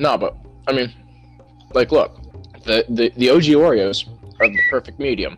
No, but I mean, like, look, the the the OG Oreos are the perfect medium,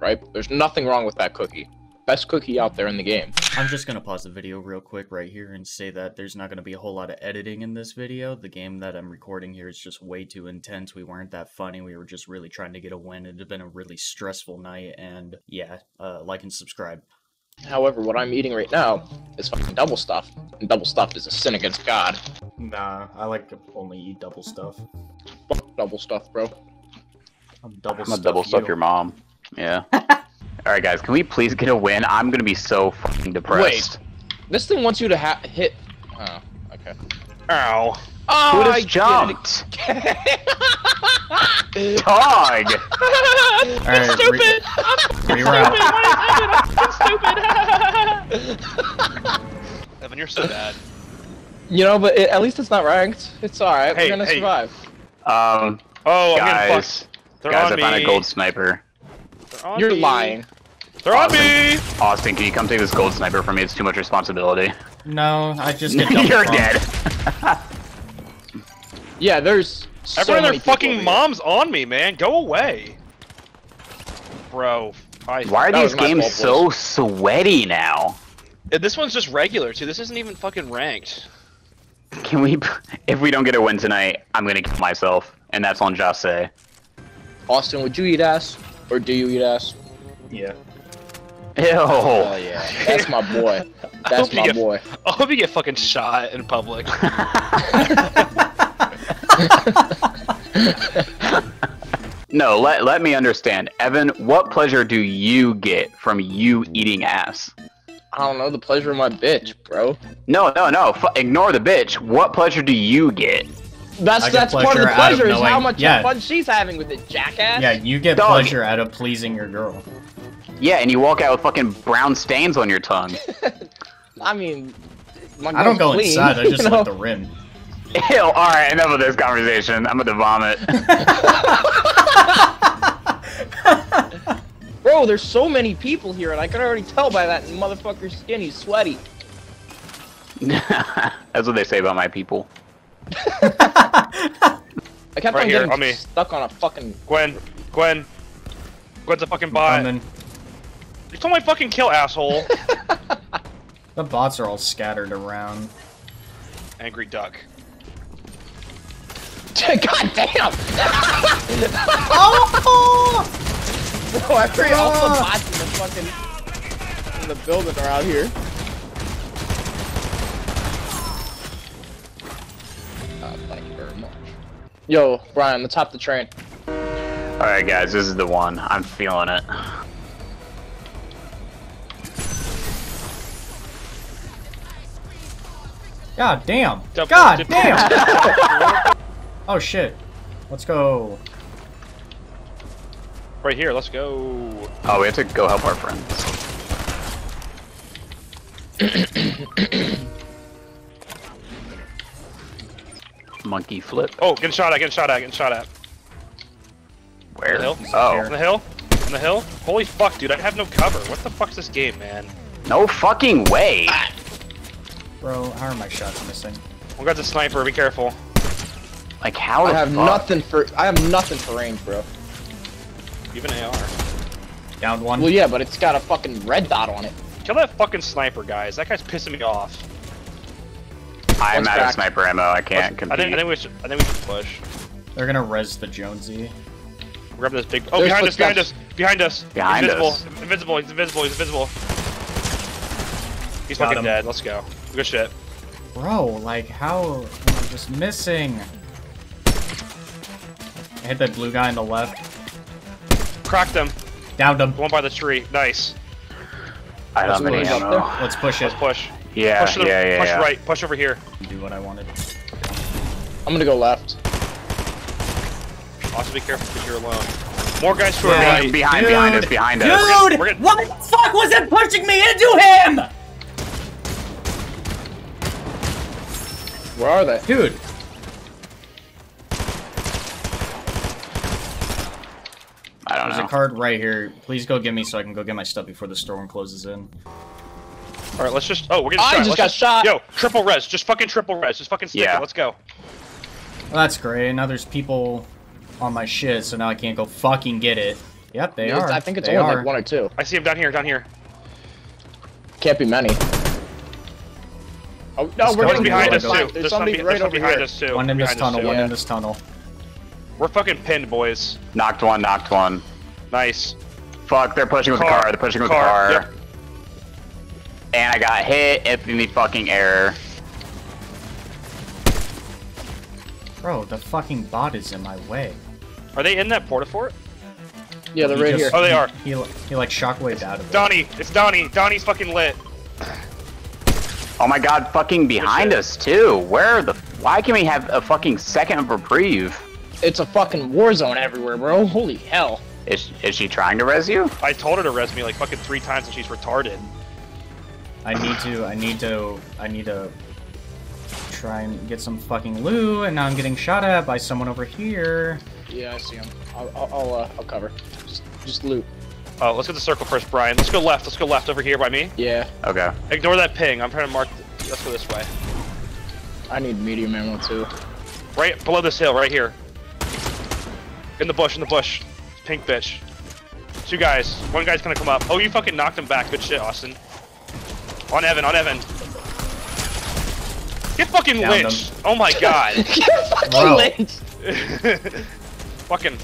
right? There's nothing wrong with that cookie. Best cookie out there in the game. I'm just gonna pause the video real quick right here and say that there's not gonna be a whole lot of editing in this video. The game that I'm recording here is just way too intense. We weren't that funny. We were just really trying to get a win. It had been a really stressful night, and yeah, uh, like and subscribe. However, what I'm eating right now is fucking double stuff, and double stuff is a sin against God. Nah, I like to only eat double stuff. Double stuff, bro. I'm double I'm gonna double stuff you. your mom. Yeah. All right, guys, can we please get a win? I'm gonna be so fucking depressed. Wait, This thing wants you to ha- hit. Oh, okay. Ow. Oh, Who I just jumped? get it. Dog. All right, stupid. Re- reroute. Evan, you're so bad. You know, but it, at least it's not ranked. It's all right. Hey, We're gonna hey. survive. Um, Oh, I'm getting guys, fucked. They're guys, on I found a gold sniper. They're on You're me. lying. They're on me. Austin, can you come take this gold sniper from me? It's too much responsibility. No, I just get You're bumped. dead. Yeah, there's. So Everyone their fucking over here. mom's on me, man. Go away. Bro. I, Why are these games so sweaty now? This one's just regular, too. This isn't even fucking ranked. Can we? If we don't get a win tonight, I'm gonna kill myself, and that's on Jase. Austin, would you eat ass, or do you eat ass? Yeah. Ew. Oh yeah, that's my boy. That's my get- boy. I hope you get fucking shot in public. no, let let me understand, Evan. What pleasure do you get from you eating ass? I don't know the pleasure of my bitch, bro. No, no, no. F- ignore the bitch. What pleasure do you get? That's get that's part of the pleasure of pleasure is how much yeah. fun she's having with it, jackass. Yeah, you get Dog. pleasure out of pleasing your girl. Yeah, and you walk out with fucking brown stains on your tongue. I mean, my I don't go clean, inside, I just you lick the rim. Ew. All right, enough of this conversation. I'm gonna vomit. Bro, there's so many people here, and I can already tell by that motherfucker's skin he's sweaty. That's what they say about my people. I kept Right on here, getting on me. stuck on a fucking. Gwen. Gwen. Gwen's a fucking bot. And then You told my fucking kill, asshole. the bots are all scattered around. Angry duck. God damn! Oh! Bro, I forget all the bots in the fucking in the building are out here. Uh, thank you very much. Yo, Brian, let's hop the train. All right, guys, this is the one. I'm feeling it. God damn! Double- God double- damn! oh shit. Let's go. Right here, let's go. Oh, we have to go help our friends. Monkey flip. Oh, getting shot at, getting shot at, getting shot at. Where? hill? Oh, On the hill? On the hill? Holy fuck, dude, I have no cover. What the fuck's this game, man? no fucking way. Ah. Bro, how are my shots missing? We got the sniper, be careful. Like how I the have fuck? nothing for I have nothing for range, bro. Even AR. Down one. Well, yeah, but it's got a fucking red dot on it. Kill that fucking sniper, guys. That guy's pissing me off. I'm One's out back. of sniper ammo. I can't I compete. think, I think we should. I think we should push. They're gonna res the Jonesy. We're this big. Oh, There's behind us! Behind us! Behind us! Behind he's invisible. us. Invisible! He's invisible! He's invisible! He's Got fucking him. dead. Let's go. Good shit. Bro, like how am I just missing? I hit that blue guy on the left. Cracked him. Downed him. The one by the tree. Nice. I don't have Somebody's any up there. Let's push it. Let's push. Yeah, push to the yeah, yeah, push yeah. right. Push over here. Do what I wanted. I'm gonna go left. Also be careful because you're alone. More guys to our Behind, right. behind, Dude. behind us, behind us. Dude! we're getting- What the fuck was it pushing me into him? Where are they? Dude, I don't there's know. a card right here. Please go get me so I can go get my stuff before the storm closes in. All right, let's just. Oh, we're getting I shot. just Let's got shot. Yo, triple res. Just fucking triple res. Just fucking stick Yeah. it. Let's go. Well, that's great. Now there's people on my shit, so now I can't go fucking get it. Yep, they It's- are. I think it's they only are. like one or two. I see him down here, down here. Can't be many. Oh no, There's we're one getting behind us too. There's, There's somebody some, right there's over behind here. us too. One in this Behind tunnel. too. One Yeah. in this tunnel. We're fucking pinned, boys. Knocked one, knocked one. Nice. Fuck, they're pushing with Car, the car. They're pushing with car, the car. yep. And I got hit in the fucking air. Bro, the fucking bot is in my way. Are they in that porta fort? Yeah, they're He right just- here. Oh, they are. He, he like shockwaved out of it. Donnie, it's Donnie. Donnie's fucking lit. Oh my god, fucking behind us too. Where the? Why can we have a fucking second of reprieve? It's a fucking war zone everywhere, bro. Holy hell. Is is she trying to res you? I told her to res me like fucking three times and she's retarded. I need to, I need to, I need to try and get some fucking loot, and now I'm getting shot at by someone over here. Yeah, I see him. I'll, I'll, I'll, uh, I'll cover. Just, just loot. Oh, let's get the circle first, Brian. Let's go left. Let's go left over here by me. Yeah, Okay. Ignore that ping. I'm trying to mark. The... Let's go this way. I need medium ammo too. Right below this hill, right here. In the bush, in the bush. Pink bitch. Two guys. One guy's gonna come up. Oh, you fucking knocked him back. Good shit, Austin. On Evan, on Evan. Get fucking Downed lynched. Oh my god. Get fucking Bro. lynched. fucking.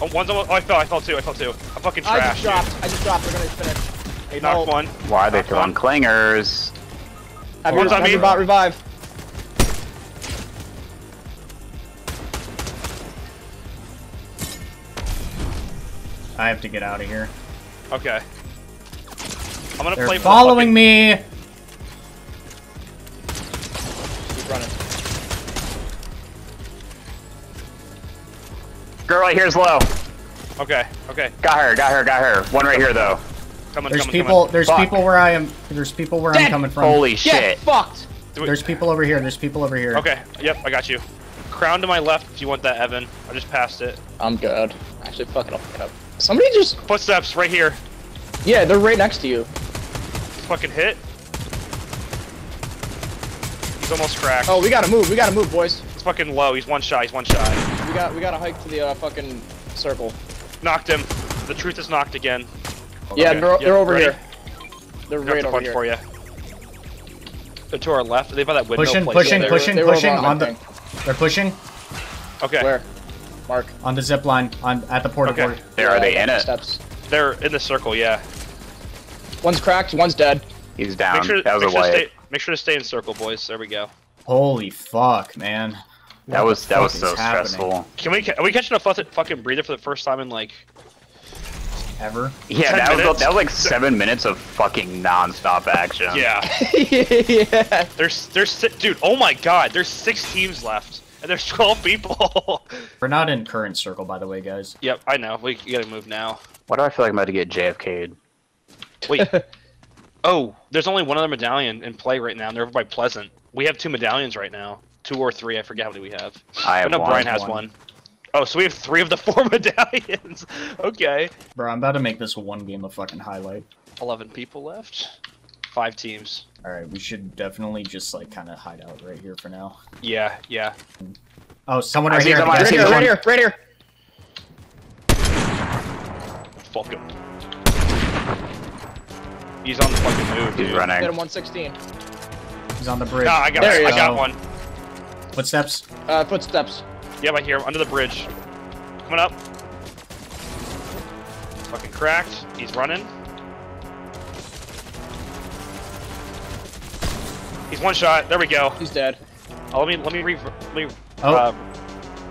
Oh, one's almost. Oh, I fell. I fell too. I fell too. I'm fucking I just dropped. I just dropped. They're gonna finish. Hey, Knocked no. one. Why are they Knocked throwing clangers? Have One's your, on me. bot revive. I have to get out of here. Okay. I'm gonna They're play. for the following fucking- me. Keep running. Girl right here's low. Okay. Okay. Got her, got her, got her. One right here though. Coming. There's coming. people. Coming. There's Fuck. people where I am. There's people where I'm coming from. Holy Get shit. fucked. Do. There's people over here. There's people over here. Okay. Yep. I got you. Crown to my left. If you want that, Evan. I just passed it. I'm good. Actually, fuck it. I'll pick it up. Somebody just. Footsteps right here. Yeah, they're right next to you. Fucking hit. He's almost cracked. Oh, we gotta move. We gotta move, boys. He's fucking low. He's one shot. He's one shot. We got. We gotta hike to the uh, fucking circle. Knocked him. The truth is knocked again. Yeah, Okay. they're, Yep, they're over ready? here. They're right the over punch here. for you. They're to our left. Are they by that window Pushing, place? pushing, they there? were- pushing, they pushing on on the. thing. They're pushing Okay. Where? Mark. on the zip line on at the porta Okay. fort. There, are they in it? Steps. They're in the circle. Yeah. One's cracked. One's dead. He's down. Make sure. that was make a sure to stay. Make sure to stay in circle, boys. There we go. Holy fuck, man. That What was the that was fuck so happening? stressful. Can we? Are we catching a fucking breather for the first time in like? Ever? Yeah, 10 that was that was like seven minutes of fucking non-stop action. Yeah. yeah. There's there's dude. Oh my god. There's six teams left, and there's 12 people. We're not in current circle, by the way, guys. yep. I know. We gotta move now. Why do I feel like I'm about to get JFK'd? Wait. oh, there's only one other medallion in play right now, and they're over by Pleasant. We have two medallions right now. Two or three. I forget how many we have. I oh, have But no, one. Brian has One. one. Oh, so we have three of the four medallions. okay. Bro, I'm about to make this one game a fucking highlight. 11 people left. Five teams. Alright, we should definitely just like kind of hide out right here for now. Yeah, yeah. Oh, someone right here. someone, Right here. Right here. Right here. Fuck him. He's on the fucking move, He's dude. Hit running. him 116. He's on the bridge. Ah, I got, There I got one. Footsteps. Uh, footsteps. Yep, I hear him under the bridge. Coming up. Fucking cracked. He's running. He's one shot. There we go. He's dead. Oh, let me let me re let me Oh, uh,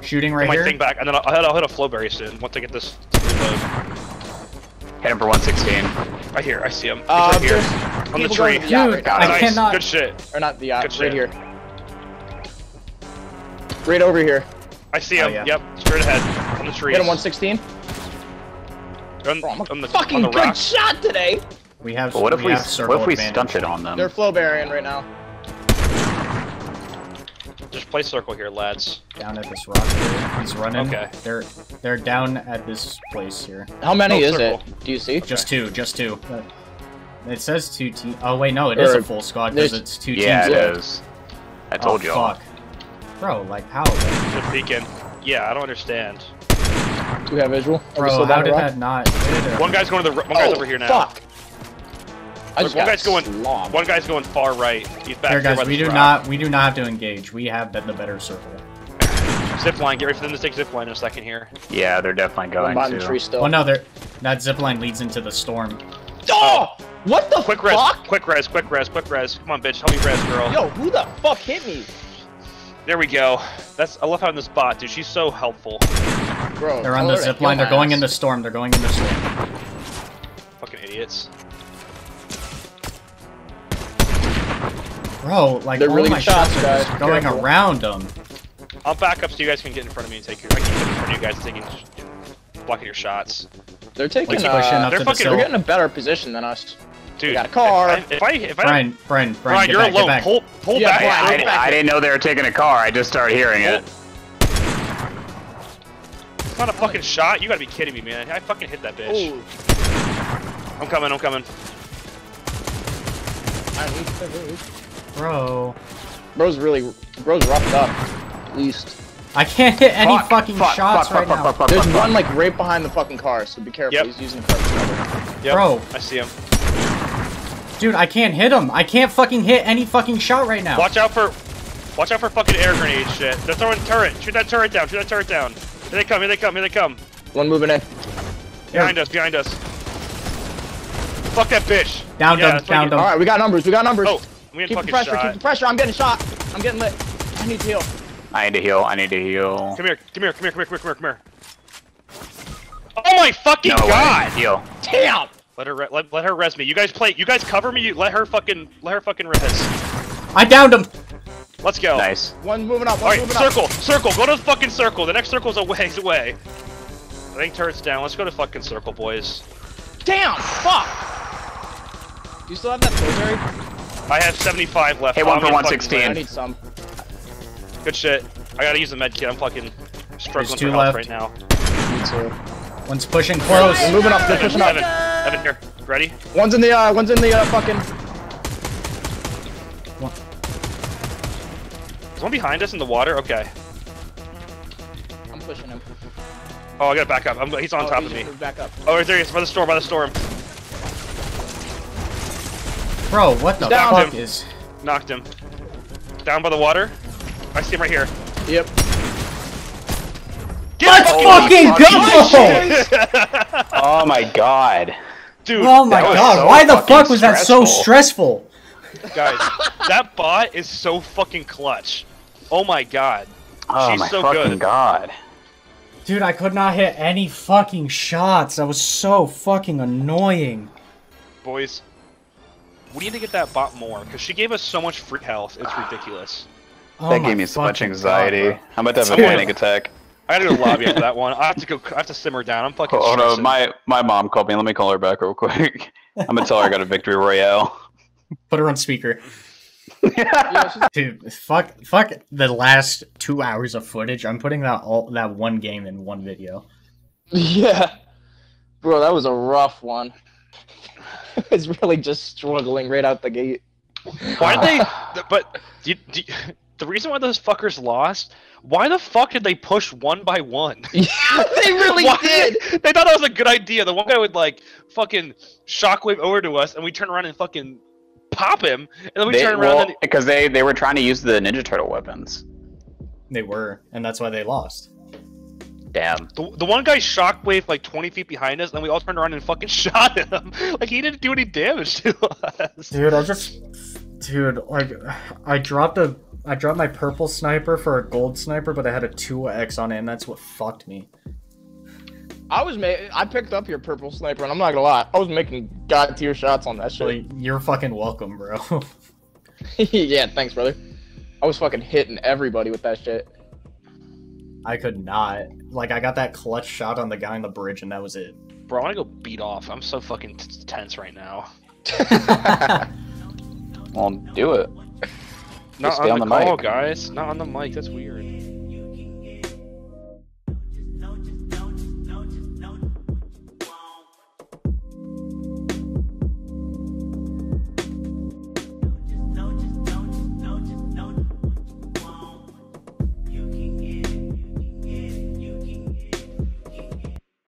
shooting put right my here. thing back, and then I'll, I'll hit, I'll hit a flowberry soon once I get this. reload. Hit him for 116. Right here, I see him. He's Uh, right here on the tree. the Dude, right. I nice. cannot- Good shit. Or not the yacht. Good Right shit. here. Right over here. I see Oh, him. yeah. Yep, straight ahead on the tree. Hit him 116. On, Bro, I'm a on the, fucking on the good shot today. We have. But what if we have circle what if we stunted on them? They're flow burying right now. Just play circle here, lads. down at this rock here? He's running. Okay. They're they're down at this place here. How many Oh, is circle. it? Do you see? Just two. Just two. Uh, It says two teams. Oh wait, no, it is Or a full squad because it's two yeah, teams. it yeah. is. I told oh, you all. Fuck. Bro, like how? The beacon. Yeah, I don't understand. Do we have visual? Bro, how did rock? that not? One guy's going to the. One guy's Oh, over here now. Fuck. I Look, one got guy's going- slobbed. One guy's going far right. He's back Here, here guys, by we do rock. not we do not have to engage. We have the, the better circle. Zip line. Get ready for them to take zip line in a second here. Yeah, they're definitely I'm going behind the tree to. still. Well, no, there that zip line leads into the storm. Oh! What the Quick res. fuck? Quick res. Quick res. Quick res. Come on, bitch. Help me res, girl. Yo, who the fuck hit me? There we go. That's I love having this bot, dude. She's so helpful. Bro, They're on the her to zip line. They're going ass. in the storm. They're going in the storm. Fucking idiots. Bro, like They're all really my good shots, are guys. just going Careful. around them. I'll back up so you guys can get in front of me and take your. I can get in front of you guys taking, blocking your shots. They're taking. Let's Uh, push up they're to the fucking- they're getting a better position than us. Dude, got a car. If I, if I, if I Brian, Brian, Brian, Brian, get you're back, alone. Get back. Pull, pull Yeah, back. Brian, pull I, get back. I didn't know they were taking a car. I just started hearing it. It's not a fucking shot. You gotta be kidding me, man. I fucking hit that bitch. Ooh. I'm coming. I'm coming. I need to move. Bro, Bro's really, bro's roughed up. At least. I can't hit any Fuck, fucking fuck, shots fuck, right fuck, now. fuck, fuck, There's fuck, one like right behind the fucking car, so be careful. Yep. He's using the car for. Yep. Bro. I see him. Dude, I can't hit him. I can't fucking hit any fucking shot right now. Watch out for, watch out for fucking air grenade shit. They're throwing turret. Shoot that turret down. Shoot that turret down. Here they come. Here they come. Here they come. One moving in. Behind us. Behind us. Fuck that bitch. Down, yeah, him, that's what downed you- him. All right, we got numbers. We got numbers. Oh, we get keep the pressure. shot. Keep the pressure. I'm getting shot. I'm getting lit. I need to heal. I need to heal. I need to heal. Come here. Come here. Come here. Come here. Come here. Come here. Oh my fucking No, god! need to heal. Damn. Let her re- let, let her res me. You guys play. You guys cover me. You, let her fucking let her fucking res. I downed him. Let's go. Nice. One moving up. All One right, moving up. circle, circle. Go to the fucking circle. The next circle's a ways away. I think turret's down. Let's go to fucking circle, boys. Damn. Fuck. Do you still have that military? I have 75 left. Hey, one for 116. I need some. Good shit. I gotta use the med kit. I'm fucking struggling two for health left. right now. Me too. One's pushing close. They're moving up. They're Evan, pushing up. Evan, Evan, here. Ready? One's in the. Uh, one's in the uh, fucking. Is one behind us in the water? Okay. I'm pushing him. Oh, I gotta back up. I'm, he's on Oh, top he of me. moved Back up. Oh, there he is. By the storm. By the storm. Bro, what the Down fuck him. is... Knocked him. Down by the water. I see him right here. Yep. Get Let's fucking- fucking go! Oh my god. Dude, Oh my god, so why the fuck was that so stressful. stressful? guys, that bot is so fucking clutch. Oh my god. Oh She's my so fucking good. god. Dude, I could not hit any fucking shots. That was so fucking annoying. Boys, we need to get that bot more, because she gave us so much free health. It's ridiculous. Oh that gave me so much anxiety. God. I'm about to have a panic attack. I gotta go lobby after that one. I have to go. I have to simmer down. I'm fucking. Oh no, my my mom called me. Let me call her back real quick. I'm gonna tell her I got a victory royale. Put her on speaker. Yeah, Dude, fuck, fuck the last two hours of footage. I'm putting that all that one game in one video. yeah. Bro, that was a rough one. it's really just struggling right out the gate. Why did they? But do do the reason why those fuckers lost. Why the fuck did they push one by one? Yeah, they really Why- did. They thought that was a good idea. The one guy would like fucking shockwave over to us, and we turn around and fucking pop him, and then we They, turn around well, and because they they were trying to use the Ninja Turtle weapons. They were, and that's why they lost. Damn. the, the one guy shockwave like 20 feet behind us, and then we all turned around and fucking shot him. Like he didn't do any damage to us. Dude, I just, dude, like, I dropped a, I dropped my purple sniper for a gold sniper, but I had a two X on it, and that's what fucked me. I was ma- I picked up your purple sniper, and I'm not gonna lie, I was making god tier shots on that shit. Like, you're fucking welcome, bro. yeah, thanks, brother. I was fucking hitting everybody with that shit. I could not. Like, I got that clutch shot on the guy on the bridge, and that was it. Bro, I want to go beat off. I'm so fucking t- tense right now. Well, do it. Not stay on on the, the call, mic. guys. Not on the mic. That's weird.